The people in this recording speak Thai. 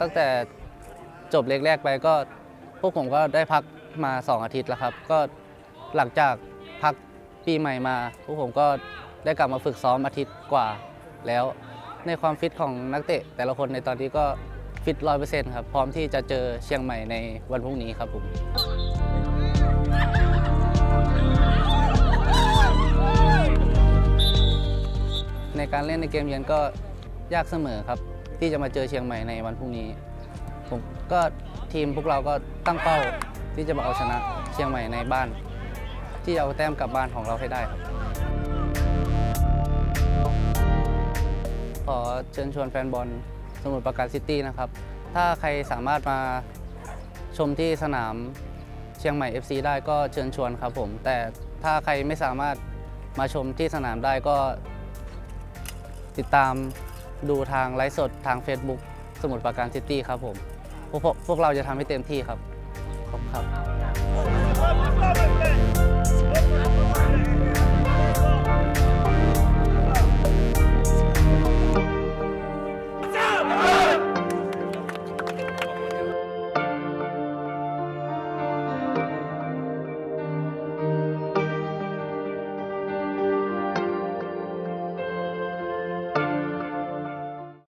ตั้งแต่จบเล็กแรกไปก็พวกผมก็ได้พักมา 2 อาทิตย์แล้วครับ ก็หลังจากพักปีใหม่มา พวกผมก็ได้กลับมาฝึกซ้อมอาทิตย์กว่าแล้ว ในความฟิตของนักเตะ แต่ละคนในตอนนี้ก็ฟิตร้อยเปอร์เซ็นต์ครับ พร้อมที่จะเจอเชียงใหม่ในวันพรุ่งนี้ครับผมในการเล่นในเกมเยือนก็ยากเสมอครับ ที่จะมาเจอเชียงใหม่ในวันพรุ่งนี้ ผมก็ทีมพวกเราก็ตั้งเป้าที่จะมาเอาชนะเชียงใหม่ในบ้าน ที่จะเอาแต้มกลับบ้านของเราให้ได้ครับขอเชิญชวนแฟนบอลสมุทรปราการซิตี้นะครับ ถ้าใครสามารถมาชมที่สนามเชียงใหม่ FC ได้ก็เชิญชวนครับผม แต่ถ้าใครไม่สามารถมาชมที่สนามได้ก็ติดตาม ดูทางไลฟ์สดทาง Facebook สมุทรปราการซิตี้ครับผม พวกพวกเราจะทำให้เต็มที่ครับ ขอบคุณครับ